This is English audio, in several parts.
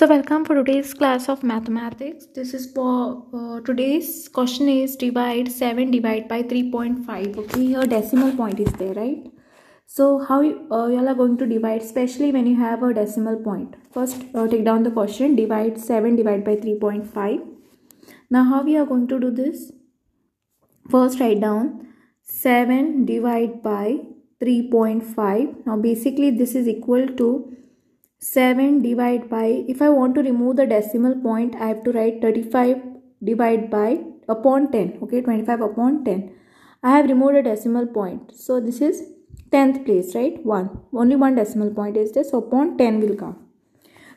So welcome for today's class of mathematics. This is for uh, today's question is divide 7 divide by 3.5. Okay, here decimal point is there, right? So how you, uh, all are going to divide, especially when you have a decimal point. First, uh, take down the question. Divide 7 divide by 3.5. Now how we are going to do this? First, write down 7 divide by 3.5. Now basically this is equal to 7 divided by if I want to remove the decimal point I have to write 35 divided by upon 10 okay 25 upon 10 I have removed a decimal point. So this is 10th place right? 1 only one decimal point is this so upon 10 will come.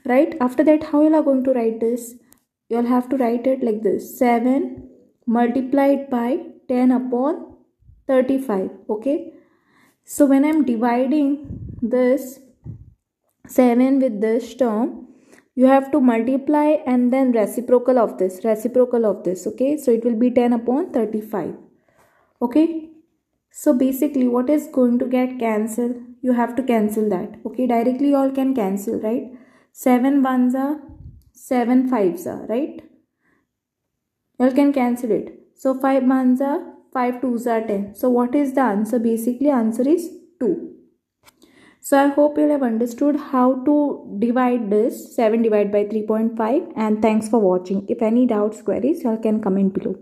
Right? After that how you are going to write this? You'll have to write it like this. 7 multiplied by 10 upon 35 okay? So when I'm dividing this 7 with this term you have to multiply and then reciprocal of this reciprocal of this okay? So it will be 10 upon 35 okay? So basically what is going to get cancelled? You have to cancel that okay? Directly all can cancel right? 7 ones are 7 fives are right? You all can cancel it. So 5 ones are 5 twos are 10 so what is the answer? Basically answer is 2 so I hope you have understood how to divide this 7 divided by 3.5 and thanks for watching. If any doubts queries you all can comment below.